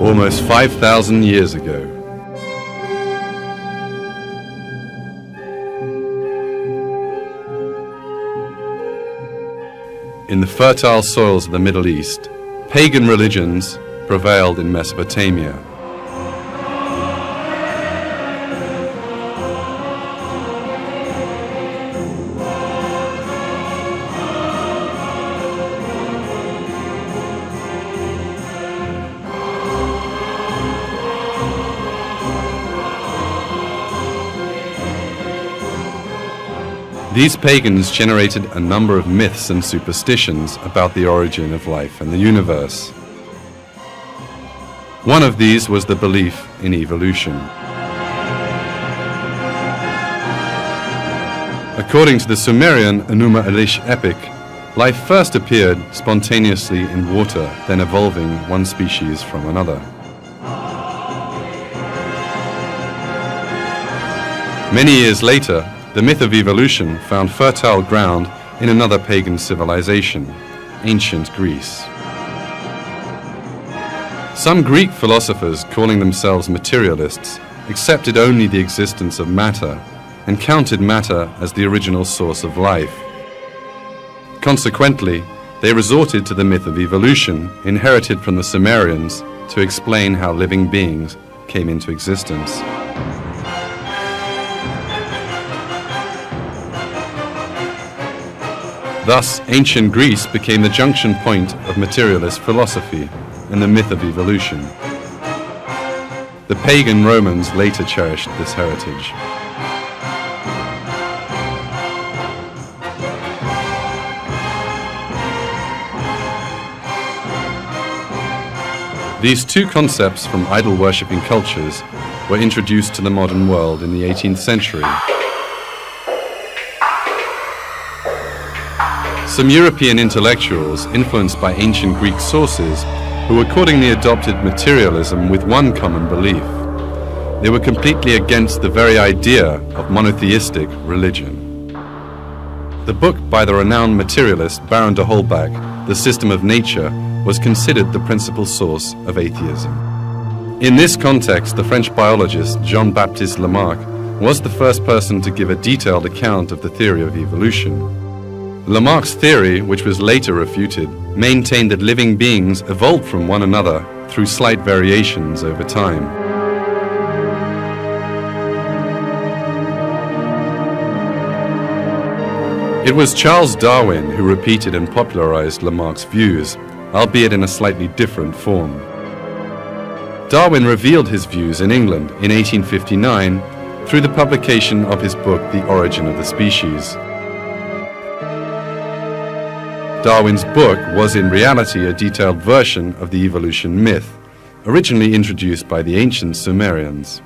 almost 5,000 years ago. In the fertile soils of the Middle East, pagan religions prevailed in Mesopotamia. These pagans generated a number of myths and superstitions about the origin of life and the universe. One of these was the belief in evolution. According to the Sumerian Enuma Elish epic, life first appeared spontaneously in water, then evolving one species from another. Many years later, the myth of evolution found fertile ground in another pagan civilization, ancient Greece. Some Greek philosophers, calling themselves materialists, accepted only the existence of matter and counted matter as the original source of life. Consequently, they resorted to the myth of evolution inherited from the Sumerians to explain how living beings came into existence. Thus, ancient Greece became the junction point of materialist philosophy and the myth of evolution. The pagan Romans later cherished this heritage. These two concepts from idol worshipping cultures were introduced to the modern world in the 18th century. Some European intellectuals, influenced by ancient Greek sources, who accordingly adopted materialism with one common belief. They were completely against the very idea of monotheistic religion. The book by the renowned materialist Baron de Holbach, The System of Nature, was considered the principal source of atheism. In this context, the French biologist Jean-Baptiste Lamarck was the first person to give a detailed account of the theory of evolution. Lamarck's theory, which was later refuted, maintained that living beings evolved from one another through slight variations over time. It was Charles Darwin who repeated and popularized Lamarck's views, albeit in a slightly different form. Darwin revealed his views in England in 1859 through the publication of his book The Origin of the Species. Darwin's book was in reality a detailed version of the evolution myth, originally introduced by the ancient Sumerians.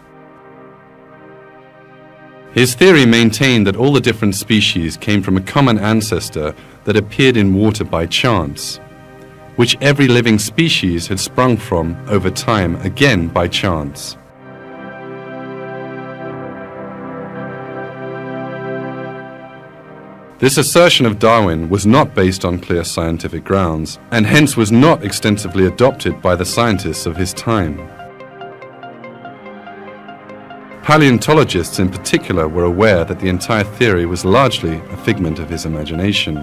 His theory maintained that all the different species came from a common ancestor that appeared in water by chance, which every living species had sprung from over time, again by chance. This assertion of Darwin was not based on clear scientific grounds, and hence was not extensively adopted by the scientists of his time. Paleontologists in particular were aware that the entire theory was largely a figment of his imagination.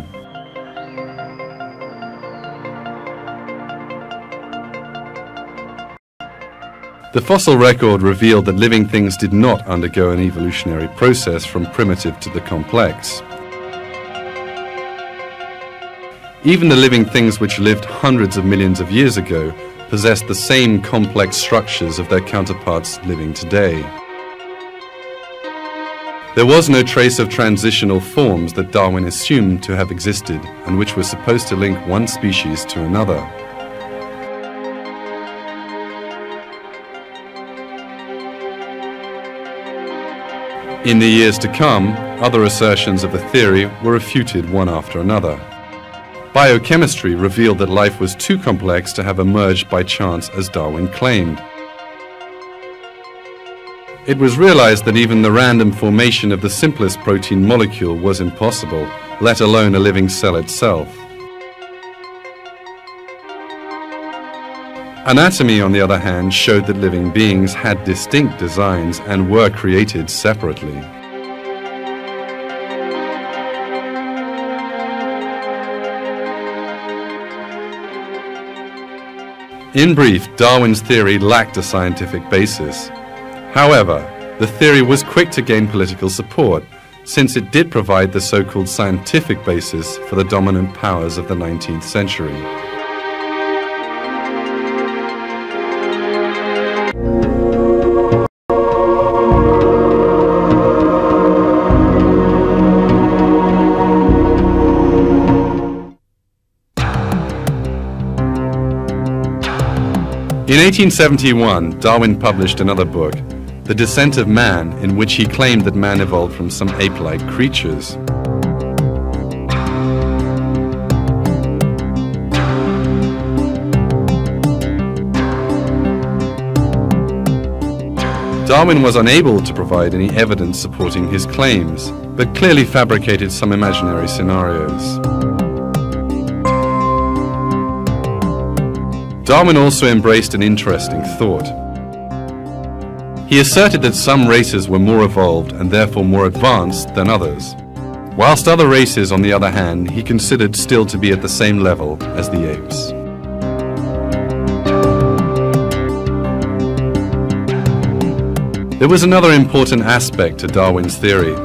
The fossil record revealed that living things did not undergo an evolutionary process from primitive to the complex. Even the living things which lived hundreds of millions of years ago possessed the same complex structures of their counterparts living today. There was no trace of transitional forms that Darwin assumed to have existed and which were supposed to link one species to another. In the years to come, other assertions of the theory were refuted one after another. Biochemistry revealed that life was too complex to have emerged by chance as Darwin claimed. It was realized that even the random formation of the simplest protein molecule was impossible, let alone a living cell itself. Anatomy, on the other hand, showed that living beings had distinct designs and were created separately. In brief, Darwin's theory lacked a scientific basis. However, the theory was quick to gain political support, since it did provide the so-called scientific basis for the dominant powers of the 19th century. In 1871, Darwin published another book, The Descent of Man, in which he claimed that man evolved from some ape-like creatures. Darwin was unable to provide any evidence supporting his claims, but clearly fabricated some imaginary scenarios. Darwin also embraced an interesting thought. He asserted that some races were more evolved and therefore more advanced than others, whilst other races, on the other hand, he considered still to be at the same level as the apes. There was another important aspect to Darwin's theory.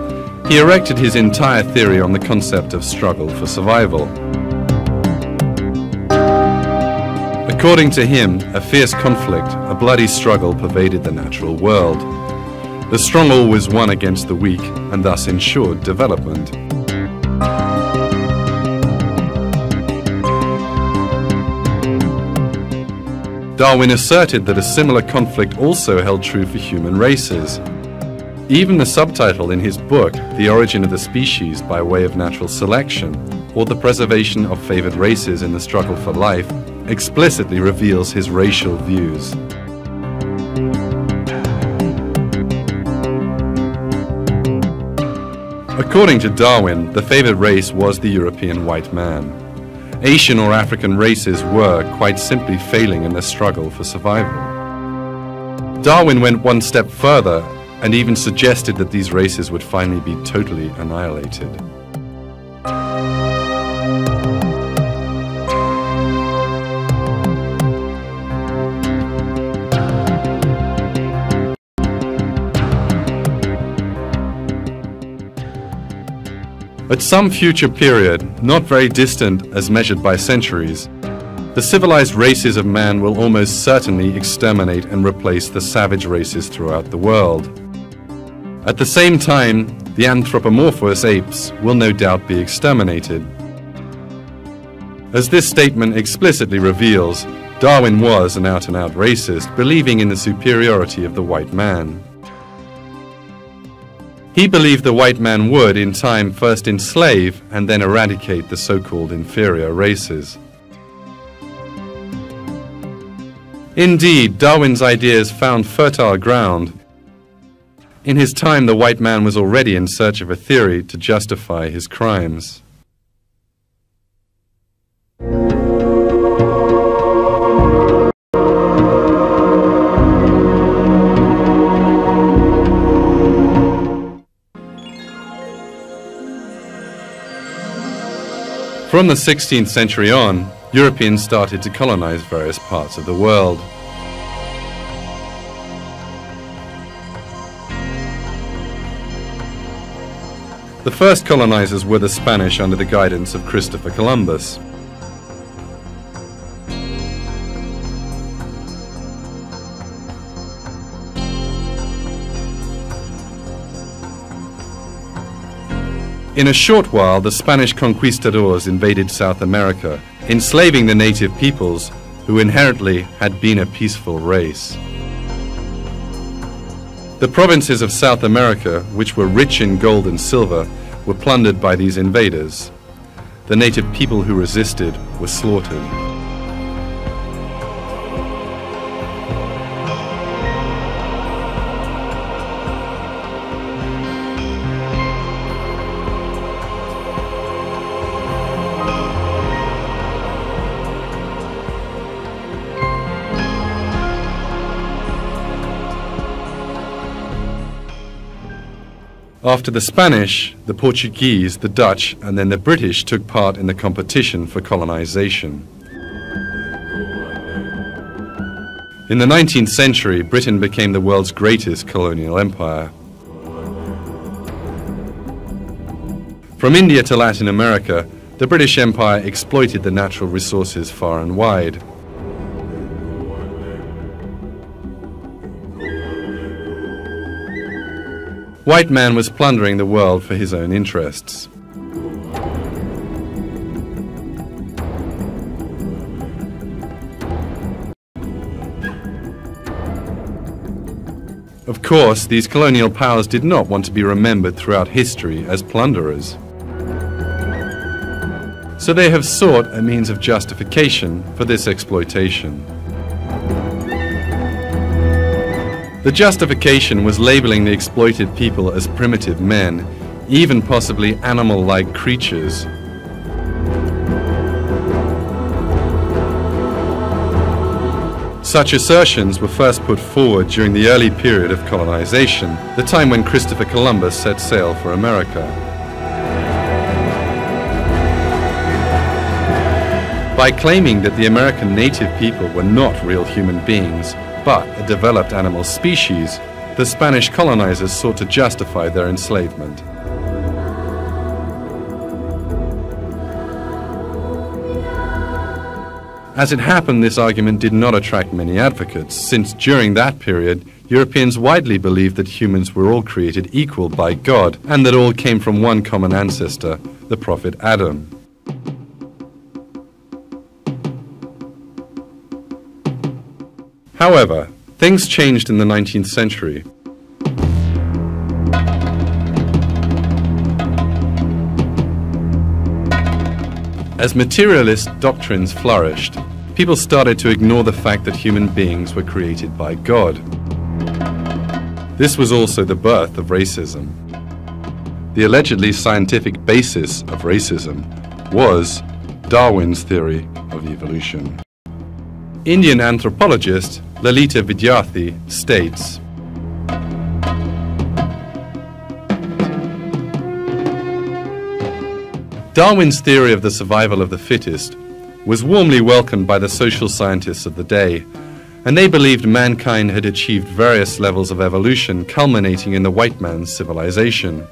He erected his entire theory on the concept of struggle for survival. According to him, a fierce conflict, a bloody struggle pervaded the natural world. The strong always won against the weak and thus ensured development. Darwin asserted that a similar conflict also held true for human races. Even the subtitle in his book, The Origin of the Species by Way of Natural Selection, or The Preservation of Favored Races in the Struggle for Life, explicitly reveals his racial views. According to Darwin, the favored race was the European white man. Asian or African races were, quite simply, failing in their struggle for survival. Darwin went one step further and even suggested that these races would finally be totally annihilated. At some future period, not very distant as measured by centuries, the civilized races of man will almost certainly exterminate and replace the savage races throughout the world. At the same time, the anthropomorphous apes will no doubt be exterminated. As this statement explicitly reveals, Darwin was an out and out racist, believing in the superiority of the white man. He believed the white man would, in time, first enslave and then eradicate the so called inferior races. Indeed, Darwin's ideas found fertile ground. In his time, the white man was already in search of a theory to justify his crimes. From the 16th century on, Europeans started to colonize various parts of the world. The first colonizers were the Spanish under the guidance of Christopher Columbus. In a short while, the Spanish conquistadors invaded South America, enslaving the native peoples who inherently had been a peaceful race. The provinces of South America, which were rich in gold and silver, were plundered by these invaders. The native people who resisted were slaughtered. After the Spanish, the Portuguese, the Dutch, and then the British took part in the competition for colonization. In the 19th century, Britain became the world's greatest colonial empire. From India to Latin America, the British Empire exploited the natural resources far and wide. White man was plundering the world for his own interests. Of course, these colonial powers did not want to be remembered throughout history as plunderers. So they have sought a means of justification for this exploitation. The justification was labeling the exploited people as primitive men, even possibly animal-like creatures. Such assertions were first put forward during the early period of colonization, the time when Christopher Columbus set sail for America. by claiming that the American native people were not real human beings, but a developed animal species, the Spanish colonizers sought to justify their enslavement. As it happened, this argument did not attract many advocates, since during that period, Europeans widely believed that humans were all created equal by God and that all came from one common ancestor, the prophet Adam. However, things changed in the 19th century. As materialist doctrines flourished, people started to ignore the fact that human beings were created by God. This was also the birth of racism. The allegedly scientific basis of racism was Darwin's theory of evolution. Indian anthropologist Lalita Vidyarthi states Darwin's theory of the survival of the fittest was warmly welcomed by the social scientists of the day, and they believed mankind had achieved various levels of evolution culminating in the white man's civilization.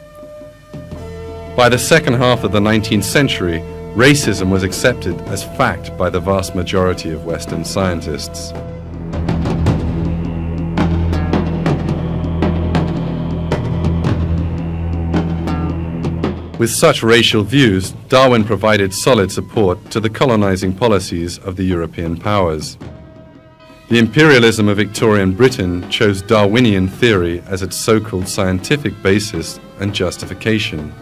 By the second half of the 19th century, racism was accepted as fact by the vast majority of Western scientists. With such racial views, Darwin provided solid support to the colonizing policies of the European powers. The imperialism of Victorian Britain chose Darwinian theory as its so-called scientific basis and justification.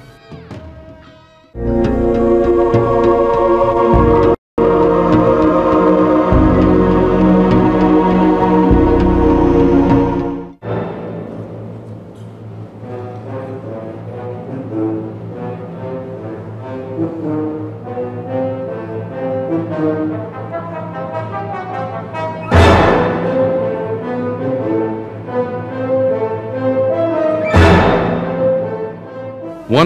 One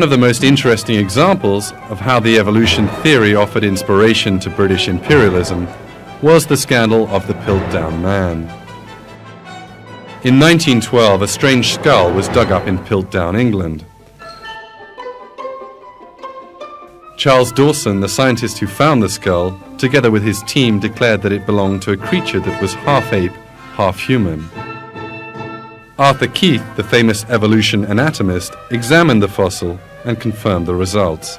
of the most interesting examples of how the evolution theory offered inspiration to British imperialism was the scandal of the Piltdown Man. In 1912, a strange skull was dug up in Piltdown, England. Charles Dawson, the scientist who found the skull, together with his team declared that it belonged to a creature that was half ape, half human. Arthur Keith, the famous evolution anatomist, examined the fossil and confirmed the results.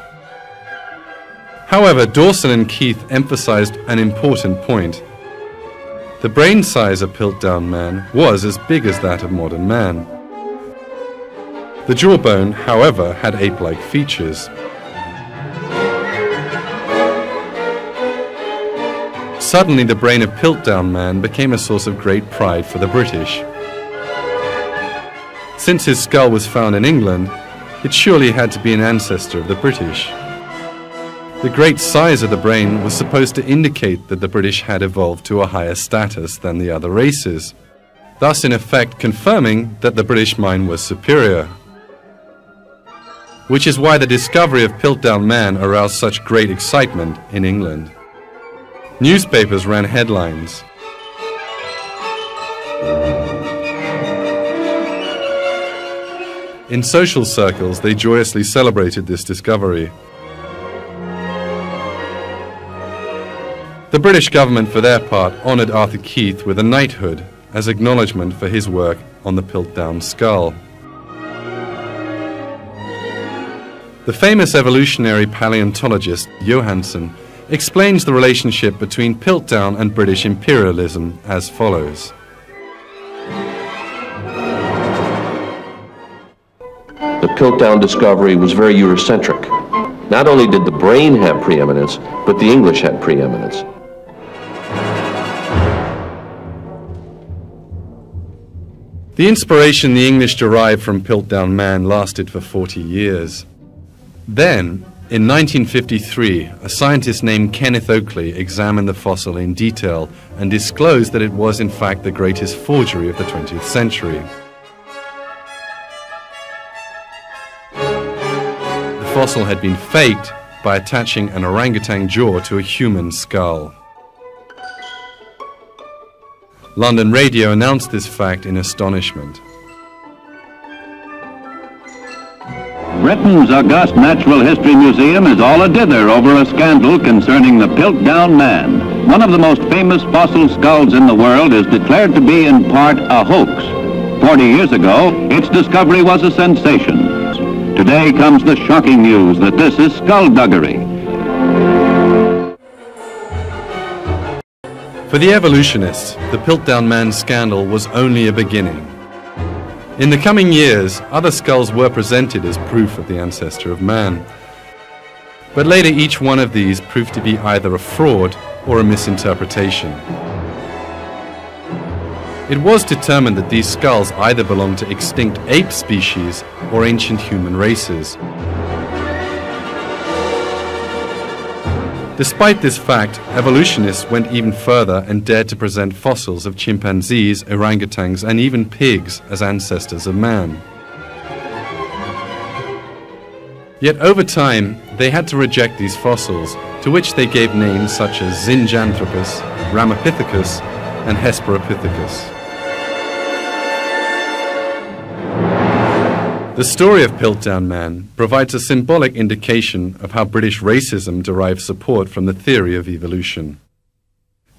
However, Dawson and Keith emphasized an important point. The brain size of Piltdown Man was as big as that of modern man. The jawbone, however, had ape-like features. Suddenly, the brain of Piltdown Man became a source of great pride for the British. Since his skull was found in England, it surely had to be an ancestor of the British. The great size of the brain was supposed to indicate that the British had evolved to a higher status than the other races, thus in effect confirming that the British mind was superior. which is why the discovery of Piltdown Man aroused such great excitement in England. Newspapers ran headlines. In social circles, they joyously celebrated this discovery. The British government, for their part, honoured Arthur Keith with a knighthood as acknowledgement for his work on the Piltdown skull. The famous evolutionary paleontologist Johansen explains the relationship between Piltdown and British imperialism as follows. The Piltdown discovery was very Eurocentric. Not only did the brain have preeminence, but the English had preeminence. The inspiration the English derived from Piltdown Man lasted for 40 years. Then, in 1953, a scientist named Kenneth Oakley examined the fossil in detail and disclosed that it was in fact the greatest forgery of the 20th century. The fossil had been faked by attaching an orangutan jaw to a human skull. London Radio announced this fact in astonishment. Britain's august Natural History Museum is all a dither over a scandal concerning the Piltdown Man. One of the most famous fossil skulls in the world is declared to be in part a hoax. Forty years ago, its discovery was a sensation. Today comes the shocking news that this is skullduggery. For the evolutionists, the Piltdown Man scandal was only a beginning. In the coming years, other skulls were presented as proof of the ancestor of man. But later, each one of these proved to be either a fraud or a misinterpretation. It was determined that these skulls either belonged to extinct ape species or ancient human races. Despite this fact, evolutionists went even further and dared to present fossils of chimpanzees, orangutans, and even pigs as ancestors of man. Yet over time, they had to reject these fossils, to which they gave names such as Zinjanthropus, Ramapithecus, and Hesperopithecus. The story of Piltdown Man provides a symbolic indication of how British racism derived support from the theory of evolution.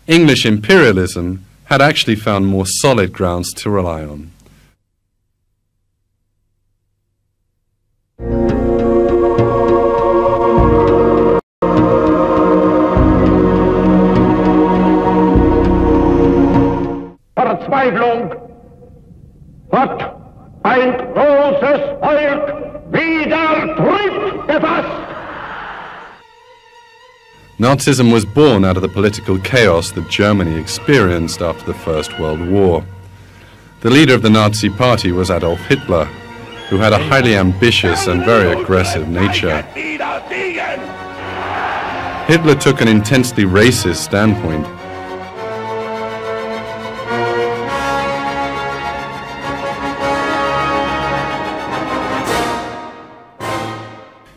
English imperialism had actually found more solid grounds to rely on. Verzweiflung hat ein großes Volk wieder. Nazism was born out of the political chaos that Germany experienced after the First World War. The leader of the Nazi Party was Adolf Hitler, who had a highly ambitious and very aggressive nature. Hitler took an intensely racist standpoint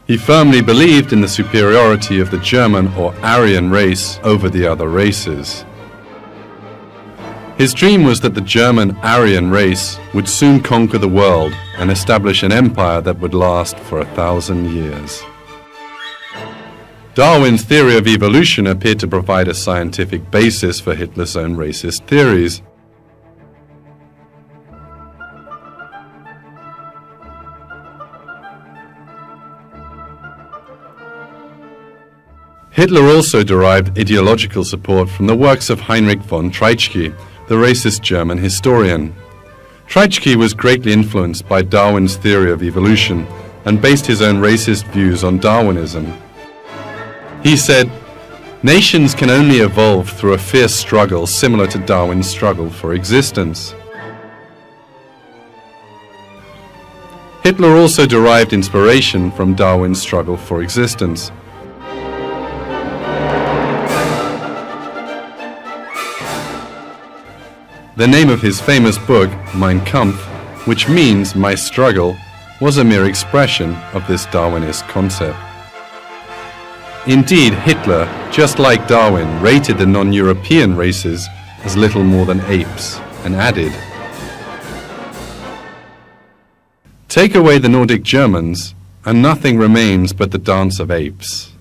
He firmly believed in the superiority of the German or Aryan race over the other races. His dream was that the German Aryan race would soon conquer the world and establish an empire that would last for a thousand years. Darwin's theory of evolution appeared to provide a scientific basis for Hitler's own racist theories. Hitler also derived ideological support from the works of Heinrich von Treitschke, the racist German historian. Treitschke was greatly influenced by Darwin's theory of evolution and based his own racist views on Darwinism. He said, Nations can only evolve through a fierce struggle similar to Darwin's struggle for existence. Hitler also derived inspiration from Darwin's struggle for existence. The name of his famous book, Mein Kampf, which means My Struggle, was a mere expression of this Darwinist concept. Indeed, Hitler, just like Darwin, rated the non-European races as little more than apes, and added, Take away the Nordic Germans, and nothing remains but the dance of apes.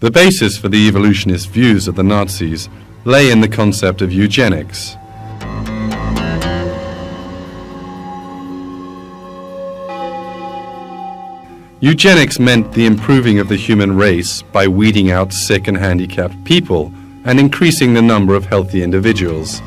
The basis for the evolutionist views of the Nazis lay in the concept of eugenics. Eugenics meant the improving of the human race by weeding out sick and handicapped people and increasing the number of healthy individuals.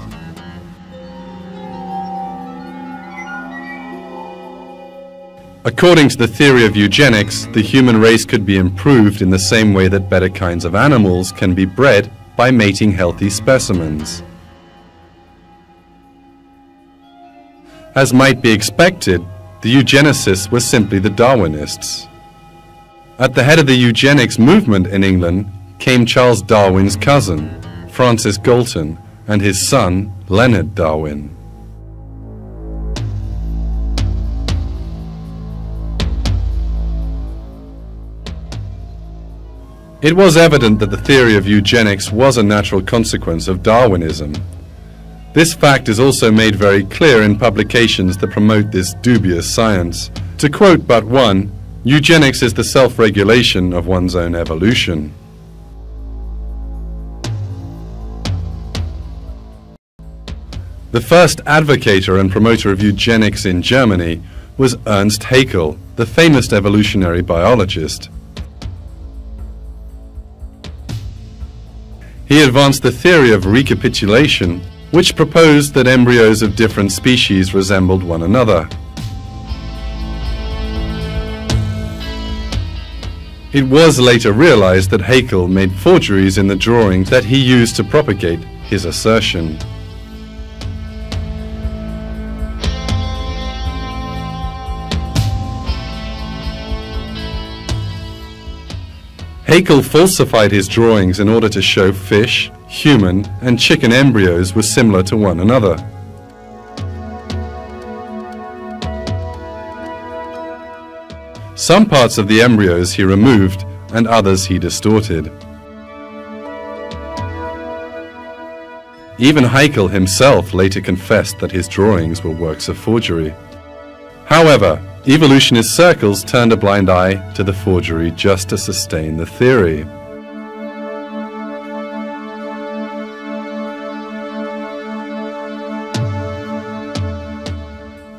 According to the theory of eugenics, the human race could be improved in the same way that better kinds of animals can be bred by mating healthy specimens. As might be expected, the eugenicists were simply the Darwinists. At the head of the eugenics movement in England came Charles Darwin's cousin, Francis Galton, and his son, Leonard Darwin. It was evident that the theory of eugenics was a natural consequence of Darwinism. This fact is also made very clear in publications that promote this dubious science. To quote but one, eugenics is the self-regulation of one's own evolution. The first advocator and promoter of eugenics in Germany was Ernst Haeckel, the famous evolutionary biologist. He advanced the theory of recapitulation, which proposed that embryos of different species resembled one another. It was later realized that Haeckel made forgeries in the drawings that he used to propagate his assertion. Haeckel falsified his drawings in order to show fish, human, and chicken embryos were similar to one another. Some parts of the embryos he removed and others he distorted. Even Haeckel himself later confessed that his drawings were works of forgery. However, Evolutionist circles turned a blind eye to the forgery just to sustain the theory.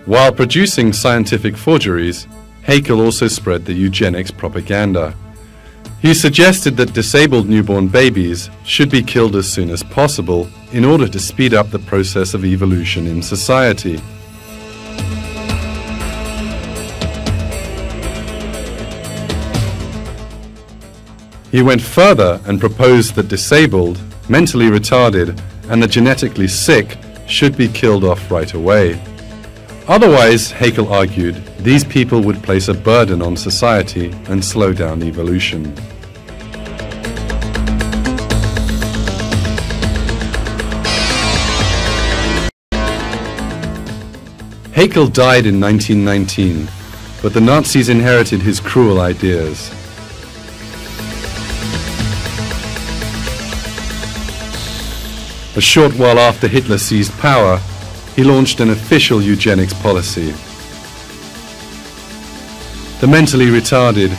While producing scientific forgeries, Haeckel also spread the eugenics propaganda. He suggested that disabled newborn babies should be killed as soon as possible in order to speed up the process of evolution in society. He went further and proposed that disabled, mentally retarded, and the genetically sick should be killed off right away. Otherwise, Haeckel argued, these people would place a burden on society and slow down evolution. Haeckel died in 1919, but the Nazis inherited his cruel ideas. A short while after Hitler seized power, he launched an official eugenics policy. The mentally retarded,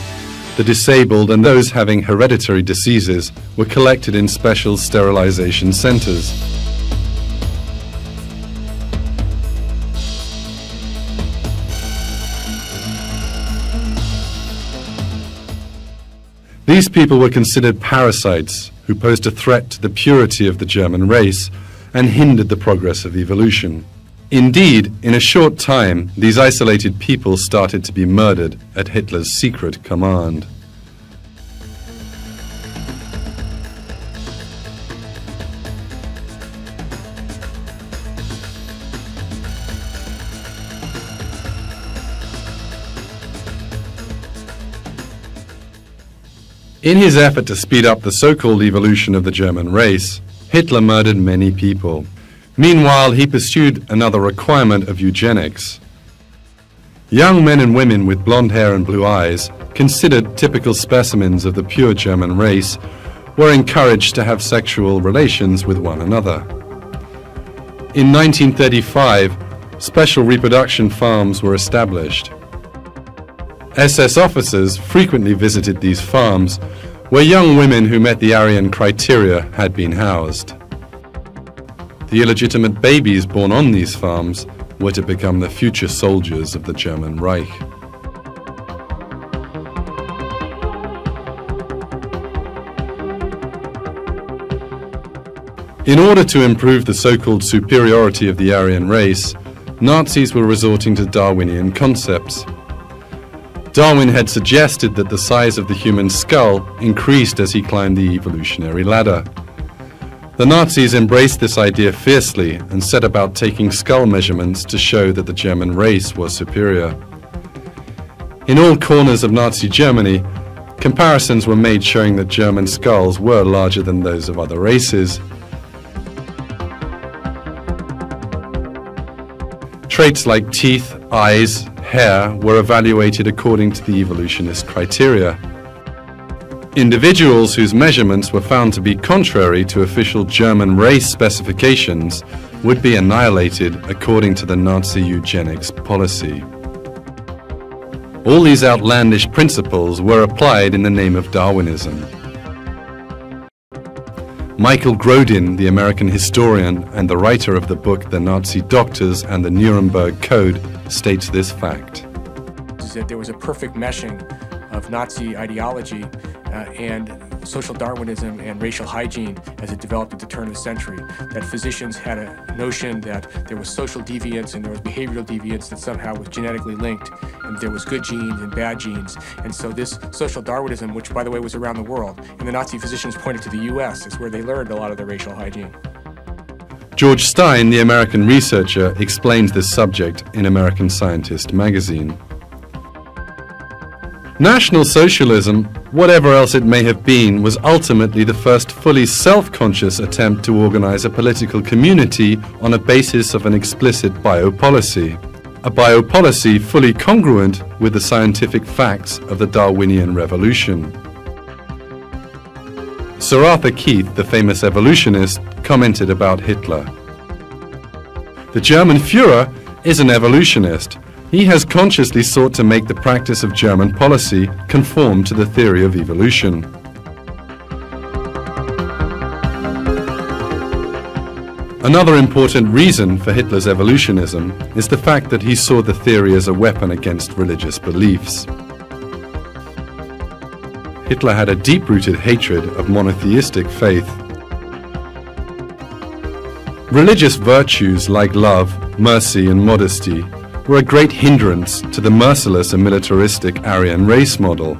the disabled and those having hereditary diseases were collected in special sterilization centers. These people were considered parasites who posed a threat to the purity of the German race and hindered the progress of evolution. Indeed, in a short time, these isolated people started to be murdered at Hitler's secret command. In his effort to speed up the so-called evolution of the German race, Hitler murdered many people. Meanwhile, he pursued another requirement of eugenics. Young men and women with blonde hair and blue eyes, considered typical specimens of the pure German race, were encouraged to have sexual relations with one another. In 1935, special reproduction farms were established. SS officers frequently visited these farms where young women who met the Aryan criteria had been housed. The illegitimate babies born on these farms were to become the future soldiers of the German Reich. In order to improve the so-called superiority of the Aryan race, Nazis were resorting to Darwinian concepts. Darwin had suggested that the size of the human skull increased as he climbed the evolutionary ladder. The Nazis embraced this idea fiercely and set about taking skull measurements to show that the German race was superior. In all corners of Nazi Germany, comparisons were made showing that German skulls were larger than those of other races. Traits like teeth, eyes, hair were evaluated according to the evolutionist criteria. Individuals whose measurements were found to be contrary to official German race specifications would be annihilated according to the Nazi eugenics policy. All these outlandish principles were applied in the name of Darwinism. Michael Grodin, the American historian and the writer of the book The Nazi Doctors and the Nuremberg Code, states this fact. Is That there was a perfect meshing of Nazi ideology uh, and social Darwinism and racial hygiene as it developed at the turn of the century. That physicians had a notion that there was social deviance and there was behavioral deviance that somehow was genetically linked, and there was good genes and bad genes. And so this social Darwinism, which by the way was around the world, and the Nazi physicians pointed to the U.S. as where they learned a lot of the racial hygiene. George Stein, the American researcher, explains this subject in American Scientist magazine. National Socialism, whatever else it may have been, was ultimately the first fully self-conscious attempt to organize a political community on a basis of an explicit biopolicy. A biopolicy fully congruent with the scientific facts of the Darwinian revolution. Sir Arthur Keith, the famous evolutionist, commented about Hitler. The German Fuhrer is an evolutionist he has consciously sought to make the practice of German policy conform to the theory of evolution. Another important reason for Hitler's evolutionism is the fact that he saw the theory as a weapon against religious beliefs. Hitler had a deep-rooted hatred of monotheistic faith. Religious virtues like love, mercy and modesty were a great hindrance to the merciless and militaristic Aryan race model.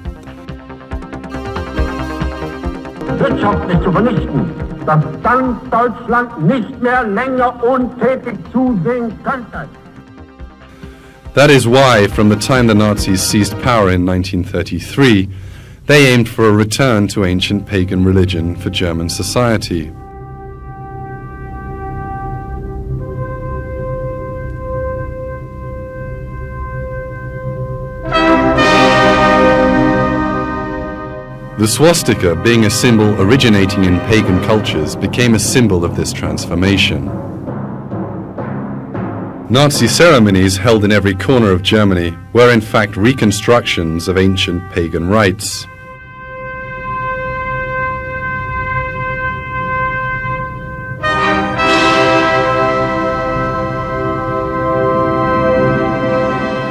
Wirtschaftlich zu vernichten, dass dann Deutschland nicht mehr länger untätig zusehen könnte. That is why, from the time the Nazis seized power in 1933, they aimed for a return to ancient pagan religion for German society. The swastika, being a symbol originating in pagan cultures, became a symbol of this transformation. Nazi ceremonies held in every corner of Germany were in fact reconstructions of ancient pagan rites.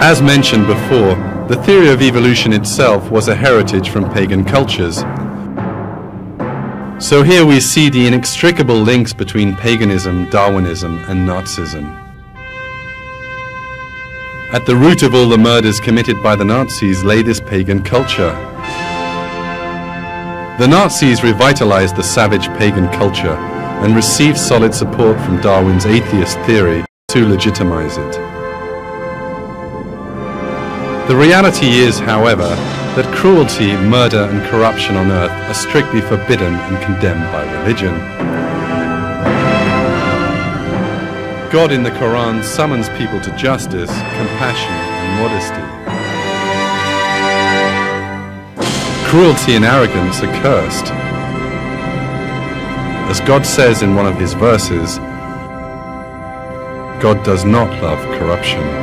As mentioned before, the theory of evolution itself was a heritage from pagan cultures. So here we see the inextricable links between paganism, Darwinism and Nazism. At the root of all the murders committed by the Nazis lay this pagan culture. The Nazis revitalized the savage pagan culture and received solid support from Darwin's atheist theory to legitimize it. The reality is, however, that cruelty, murder and corruption on earth are strictly forbidden and condemned by religion. God in the Quran summons people to justice, compassion, and modesty. Cruelty and arrogance are cursed. As God says in one of his verses, God does not love corruption.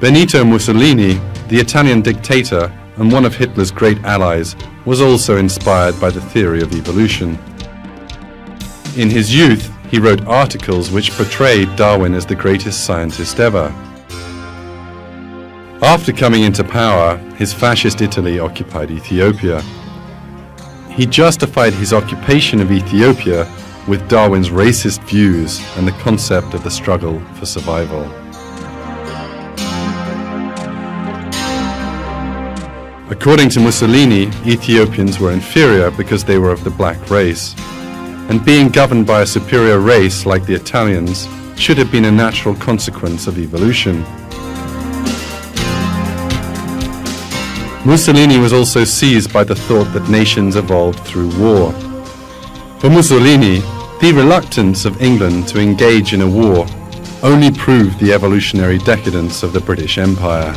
Benito Mussolini, the Italian dictator and one of Hitler's great allies, was also inspired by the theory of evolution. In his youth, he wrote articles which portrayed Darwin as the greatest scientist ever. After coming into power, his fascist Italy occupied Ethiopia. He justified his occupation of Ethiopia with Darwin's racist views and the concept of the struggle for survival. According to Mussolini, Ethiopians were inferior because they were of the black race, and being governed by a superior race like the Italians should have been a natural consequence of evolution. Mussolini was also seized by the thought that nations evolved through war. For Mussolini, the reluctance of England to engage in a war only proved the evolutionary decadence of the British Empire.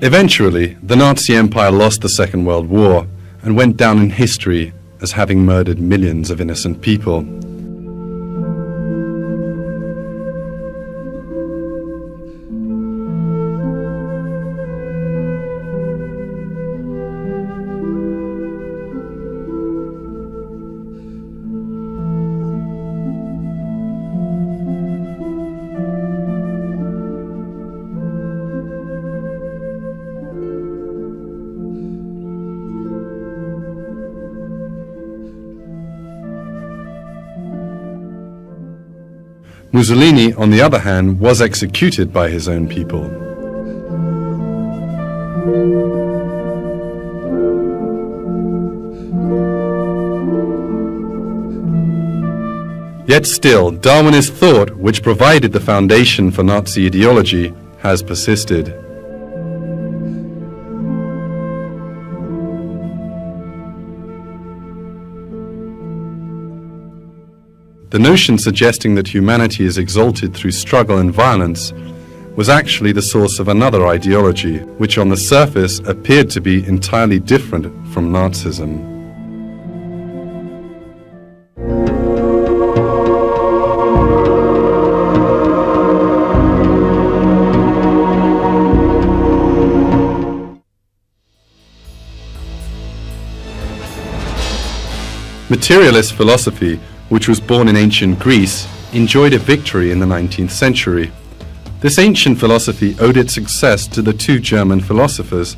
Eventually, the Nazi Empire lost the Second World War and went down in history as having murdered millions of innocent people. Mussolini, on the other hand, was executed by his own people. Yet still, Darwinist thought, which provided the foundation for Nazi ideology, has persisted. The notion suggesting that humanity is exalted through struggle and violence was actually the source of another ideology, which on the surface appeared to be entirely different from Nazism. Materialist philosophy which was born in ancient Greece, enjoyed a victory in the 19th century. This ancient philosophy owed its success to the two German philosophers,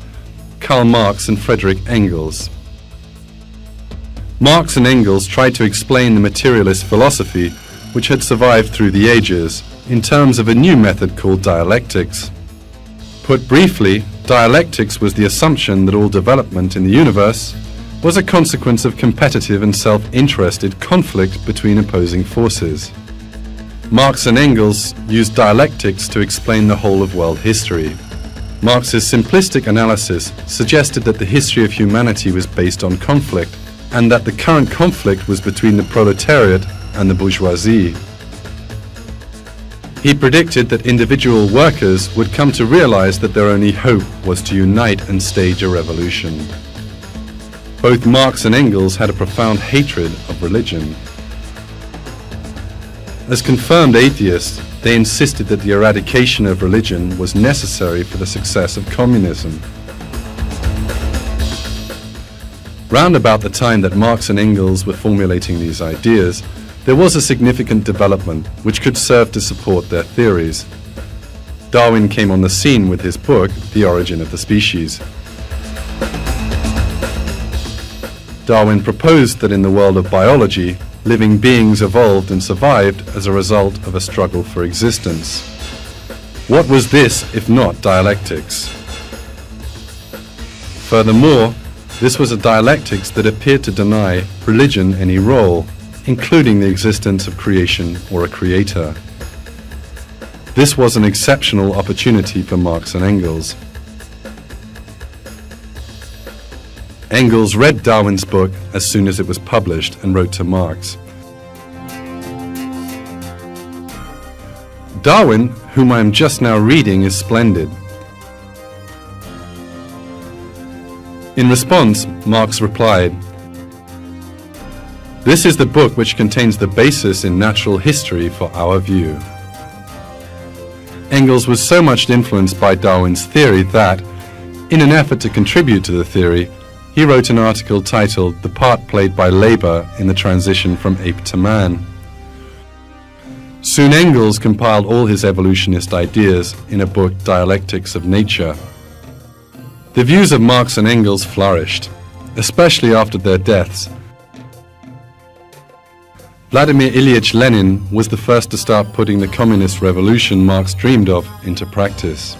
Karl Marx and Friedrich Engels. Marx and Engels tried to explain the materialist philosophy, which had survived through the ages, in terms of a new method called dialectics. Put briefly, dialectics was the assumption that all development in the universe was a consequence of competitive and self-interested conflict between opposing forces. Marx and Engels used dialectics to explain the whole of world history. Marx's simplistic analysis suggested that the history of humanity was based on conflict, and that the current conflict was between the proletariat and the bourgeoisie. He predicted that individual workers would come to realize that their only hope was to unite and stage a revolution. Both Marx and Engels had a profound hatred of religion. As confirmed atheists, they insisted that the eradication of religion was necessary for the success of communism. Round about the time that Marx and Engels were formulating these ideas, there was a significant development which could serve to support their theories. Darwin came on the scene with his book, The Origin of the Species. Darwin proposed that in the world of biology, living beings evolved and survived as a result of a struggle for existence. What was this if not dialectics? Furthermore, this was a dialectics that appeared to deny religion any role, including the existence of creation or a creator. This was an exceptional opportunity for Marx and Engels. Engels read Darwin's book as soon as it was published and wrote to Marx. Darwin, whom I am just now reading, is splendid. In response, Marx replied, This is the book which contains the basis in natural history for our view. Engels was so much influenced by Darwin's theory that, in an effort to contribute to the theory, he wrote an article titled The Part Played by Labour in the Transition from Ape to Man. Soon Engels compiled all his evolutionist ideas in a book Dialectics of Nature. The views of Marx and Engels flourished, especially after their deaths, Vladimir Ilyich Lenin was the first to start putting the communist revolution Marx dreamed of into practice.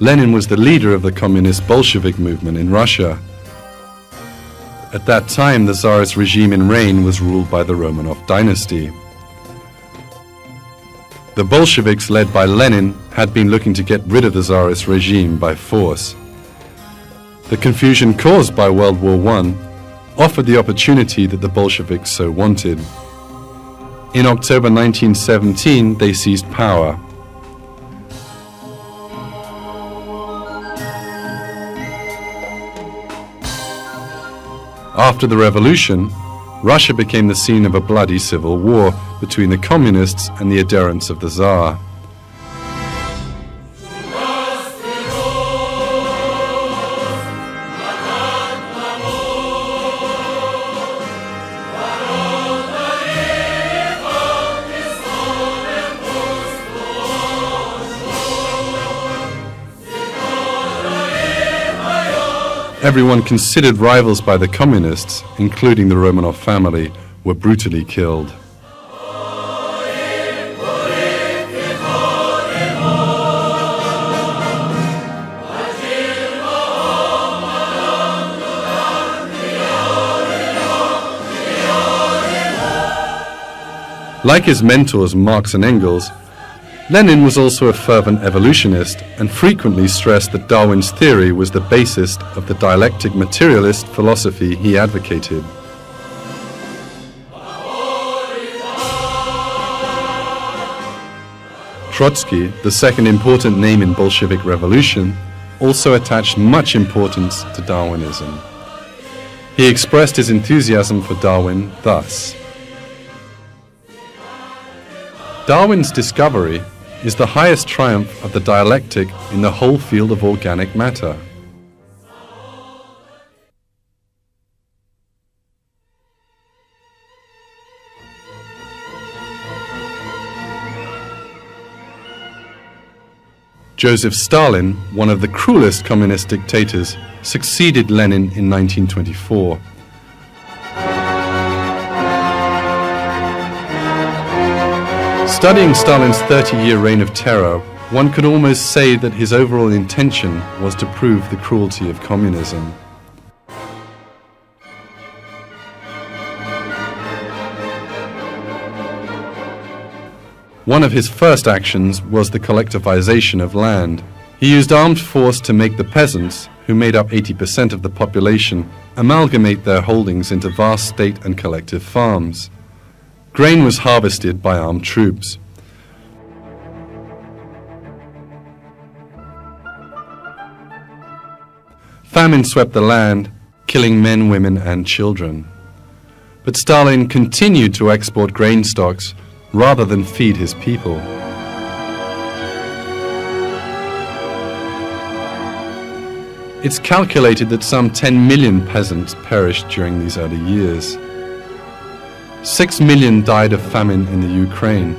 Lenin was the leader of the communist Bolshevik movement in Russia. At that time, the Tsarist regime in reign was ruled by the Romanov dynasty. The Bolsheviks, led by Lenin, had been looking to get rid of the Tsarist regime by force. The confusion caused by World War I offered the opportunity that the Bolsheviks so wanted. In October 1917, they seized power. After the revolution, Russia became the scene of a bloody civil war between the communists and the adherents of the Tsar. Everyone considered rivals by the communists, including the Romanov family, were brutally killed. Like his mentors Marx and Engels, Lenin was also a fervent evolutionist and frequently stressed that Darwin's theory was the basis of the dialectic materialist philosophy he advocated. Trotsky, the second important name in Bolshevik revolution, also attached much importance to Darwinism. He expressed his enthusiasm for Darwin thus Darwin's discovery is the highest triumph of the dialectic in the whole field of organic matter. Joseph Stalin, one of the cruelest communist dictators, succeeded Lenin in 1924. Studying Stalin's 30-year reign of terror, one could almost say that his overall intention was to prove the cruelty of communism. One of his first actions was the collectivization of land. He used armed force to make the peasants, who made up 80% of the population, amalgamate their holdings into vast state and collective farms. Grain was harvested by armed troops. Famine swept the land, killing men, women, and children. But Stalin continued to export grain stocks rather than feed his people. It's calculated that some 10 million peasants perished during these early years. Six million died of famine in the Ukraine.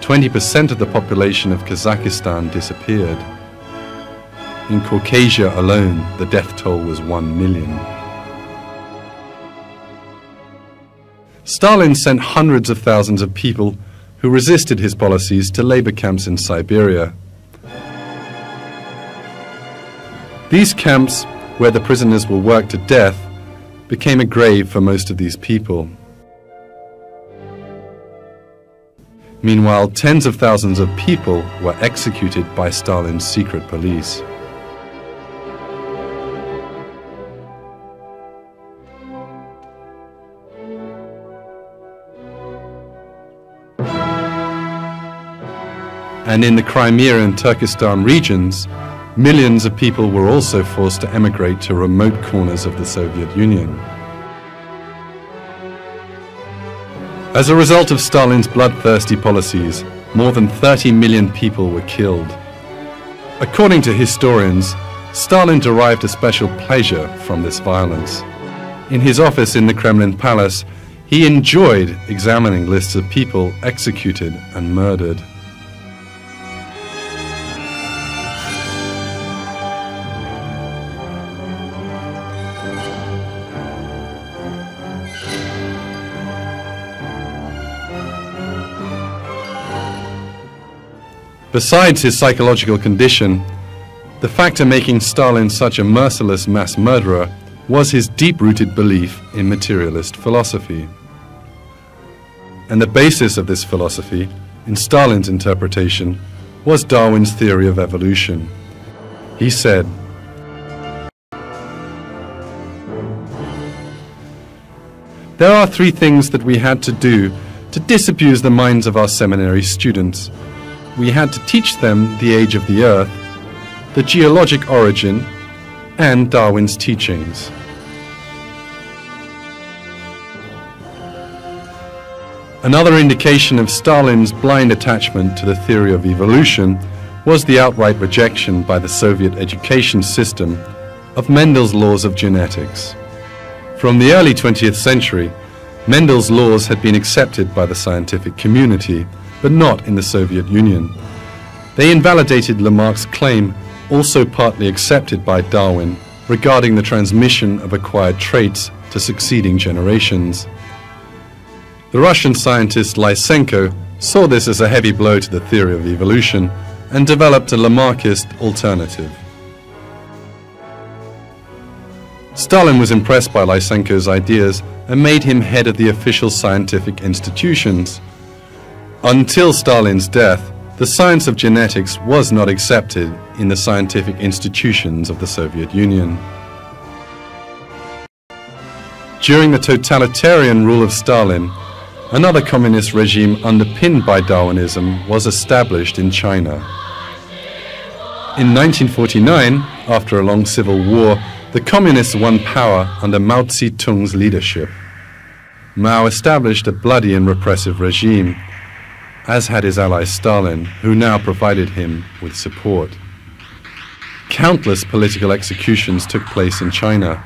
20% of the population of Kazakhstan disappeared. In Caucasia alone, the death toll was 1 million. Stalin sent hundreds of thousands of people who resisted his policies to labor camps in Siberia. These camps, where the prisoners were worked to death, became a grave for most of these people. Meanwhile, tens of thousands of people were executed by Stalin's secret police. And in the Crimea and Turkestan regions, millions of people were also forced to emigrate to remote corners of the Soviet Union. As a result of Stalin's bloodthirsty policies, more than 30 million people were killed. According to historians, Stalin derived a special pleasure from this violence. In his office in the Kremlin Palace, he enjoyed examining lists of people executed and murdered. Besides his psychological condition, the factor making Stalin such a merciless mass murderer was his deep-rooted belief in materialist philosophy. And the basis of this philosophy, in Stalin's interpretation, was Darwin's theory of evolution. He said, There are three things that we had to do to disabuse the minds of our seminary students we had to teach them the age of the Earth, the geologic origin, and Darwin's teachings. Another indication of Stalin's blind attachment to the theory of evolution was the outright rejection by the Soviet education system of Mendel's laws of genetics. From the early 20th century, Mendel's laws had been accepted by the scientific community but not in the Soviet Union. They invalidated Lamarck's claim, also partly accepted by Darwin, regarding the transmission of acquired traits to succeeding generations. The Russian scientist Lysenko saw this as a heavy blow to the theory of evolution and developed a Lamarckist alternative. Stalin was impressed by Lysenko's ideas and made him head of the official scientific institutions. Until Stalin's death, the science of genetics was not accepted in the scientific institutions of the Soviet Union. During the totalitarian rule of Stalin, another communist regime underpinned by Darwinism was established in China. In 1949, after a long civil war, the communists won power under Mao Zedong's leadership. Mao established a bloody and repressive regime as had his ally Stalin, who now provided him with support. Countless political executions took place in China.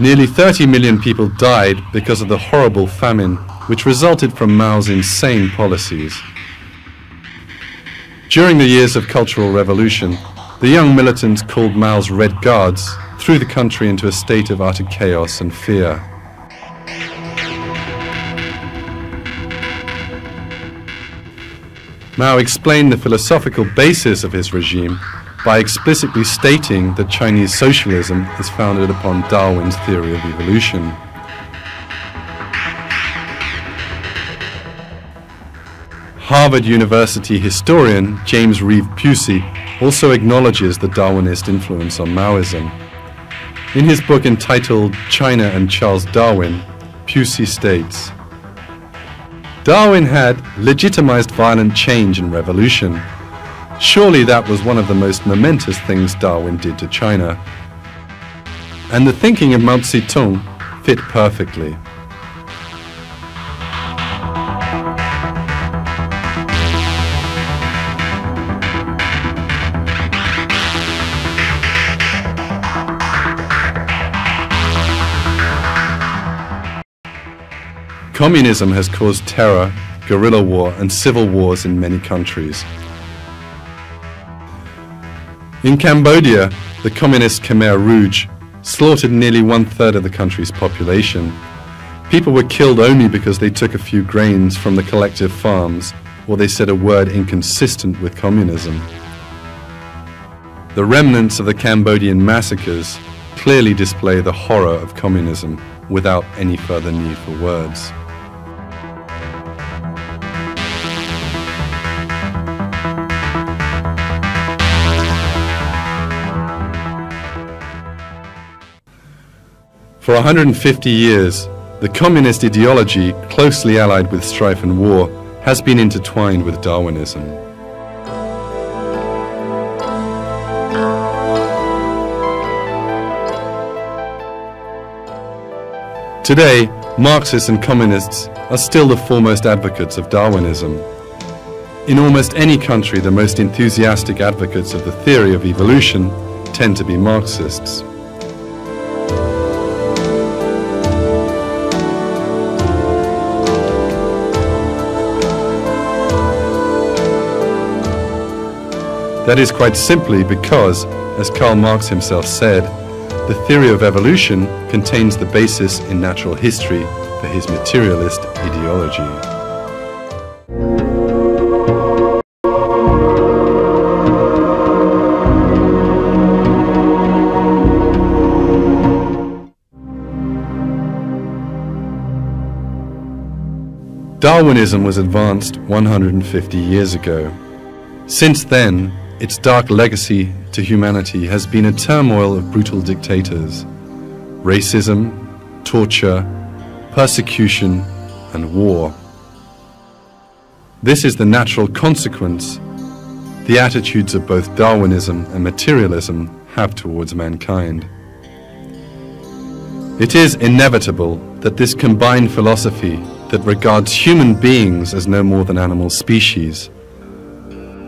Nearly 30 million people died because of the horrible famine which resulted from Mao's insane policies. During the years of Cultural Revolution, the young militants called Mao's Red Guards threw the country into a state of utter chaos and fear. Mao explained the philosophical basis of his regime by explicitly stating that Chinese socialism is founded upon Darwin's theory of evolution. Harvard University historian James Reeve Pusey also acknowledges the Darwinist influence on Maoism. In his book entitled China and Charles Darwin, Pusey states, Darwin had legitimized violent change and revolution. Surely that was one of the most momentous things Darwin did to China. And the thinking of Mao Zedong fit perfectly. Communism has caused terror, guerrilla war, and civil wars in many countries. In Cambodia, the communist Khmer Rouge slaughtered nearly one third of the country's population. People were killed only because they took a few grains from the collective farms or they said a word inconsistent with communism. The remnants of the Cambodian massacres clearly display the horror of communism without any further need for words. For 150 years, the communist ideology, closely allied with strife and war, has been intertwined with Darwinism. Today, Marxists and communists are still the foremost advocates of Darwinism. In almost any country, the most enthusiastic advocates of the theory of evolution tend to be Marxists. That is quite simply because, as Karl Marx himself said, the theory of evolution contains the basis in natural history for his materialist ideology. Darwinism was advanced 150 years ago. Since then, its dark legacy to humanity has been a turmoil of brutal dictators, racism, torture, persecution, and war. This is the natural consequence the attitudes of both Darwinism and materialism have towards mankind. It is inevitable that this combined philosophy that regards human beings as no more than animal species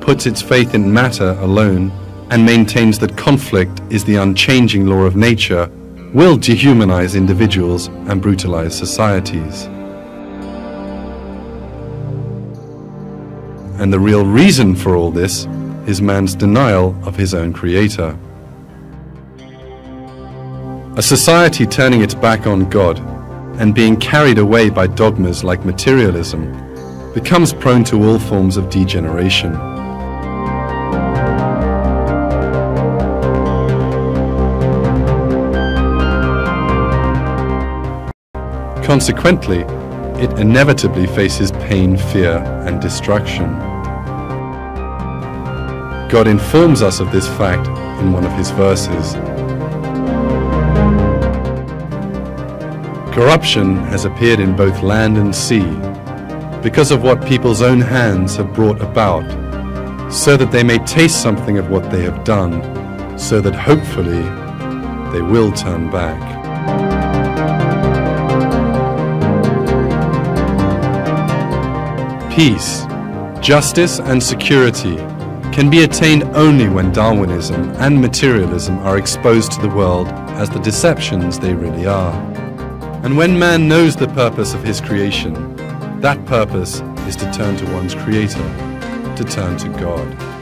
puts its faith in matter alone and maintains that conflict is the unchanging law of nature will dehumanize individuals and brutalize societies. And the real reason for all this is man's denial of his own creator. A society turning its back on God and being carried away by dogmas like materialism becomes prone to all forms of degeneration. Consequently, it inevitably faces pain, fear, and destruction. God informs us of this fact in one of his verses. Corruption has appeared in both land and sea because of what people's own hands have brought about, so that they may taste something of what they have done, so that hopefully they will turn back. Peace, justice and security can be attained only when Darwinism and materialism are exposed to the world as the deceptions they really are. And when man knows the purpose of his creation, that purpose is to turn to one's creator, to turn to God.